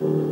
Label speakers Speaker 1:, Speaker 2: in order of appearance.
Speaker 1: Mm-hmm.